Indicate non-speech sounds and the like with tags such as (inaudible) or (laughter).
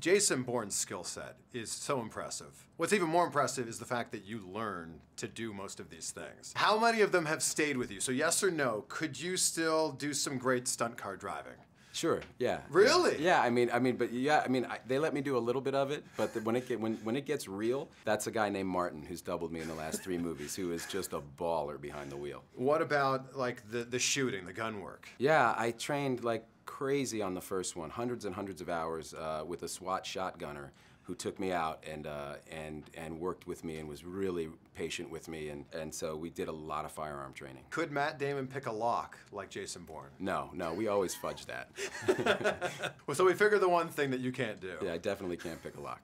Jason Bourne's skill set is so impressive. What's even more impressive is the fact that you learn to do most of these things. How many of them have stayed with you? So, yes or no, could you still do some great stunt car driving? Sure. Yeah. Really? Yeah. I mean, I mean, but yeah, I mean, I, they let me do a little bit of it, but the, when it get, when when it gets real, that's a guy named Martin who's doubled me in the last three (laughs) movies, who is just a baller behind the wheel. What about like the the shooting, the gun work? Yeah, I trained like crazy on the first one, hundreds and hundreds of hours uh, with a SWAT shotgunner who took me out and uh, and and worked with me and was really patient with me and and so we did a lot of firearm training. Could Matt Damon pick a lock like Jason Bourne? No, no, we always fudge that. (laughs) well, so we figured the one thing that you can't do. Yeah, I definitely can't pick a lock.